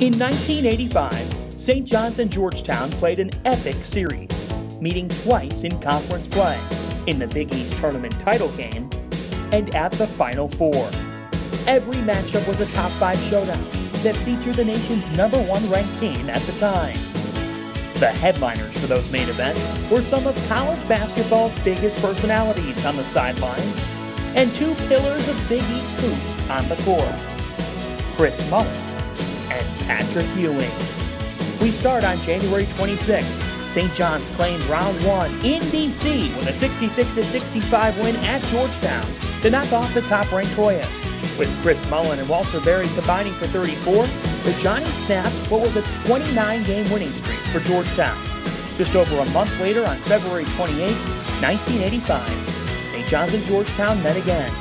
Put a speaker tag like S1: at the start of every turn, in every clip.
S1: In 1985, St. John's and Georgetown played an epic series, meeting twice in conference play, in the Big East tournament title game, and at the Final Four. Every matchup was a top five showdown that featured the nation's number one ranked team at the time. The headliners for those main events were some of college basketball's biggest personalities on the sidelines and two pillars of Big East hoops on the court Chris Mullin and Patrick Ewing. We start on January 26th. St. John's claimed round one in DC with a 66 65 win at Georgetown to knock off the top ranked Hoyas. With Chris Mullin and Walter Berry combining for 34, the Johnnies snapped what was a 29 game winning streak for Georgetown. Just over a month later, on February 28, 1985, St. John's and Georgetown met again.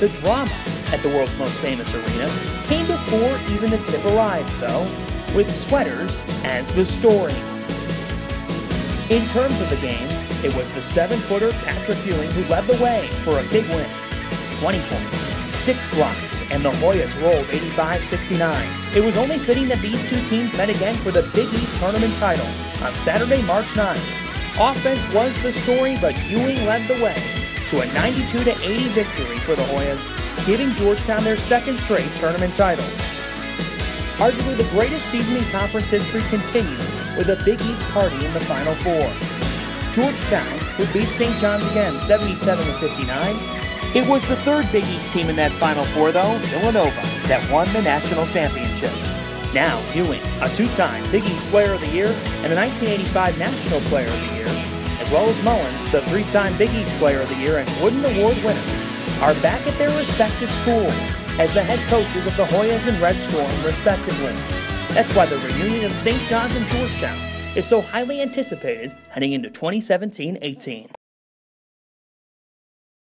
S1: The drama at the world's most famous arena came before even the tip arrived, though, with sweaters as the story. In terms of the game, it was the seven footer Patrick Ewing who led the way for a big win 20 points, 6 blocks, and the Hoyas rolled 85 69. It was only fitting that these two teams met again for the Big East tournament title on Saturday, March 9th. Offense was the story, but Ewing led the way to a 92 80 victory for the Hoyas giving Georgetown their second straight tournament title. Arguably the greatest season in conference history continued with a Big East party in the Final Four. Georgetown would beat St. John's again 77 59. It was the third Big East team in that Final Four, though, Villanova, that won the national championship. Now, Ewing, a two time Big East Player of the Year and a 1985 National Player of the Year, as well as Mullin, the three time Big East Player of the Year and Wooden Award winner, are back at their respective schools as the head coaches of the Hoyas and Red Storm, respectively. That's why the reunion of St. John's and Georgetown is so highly anticipated heading into 2017 18.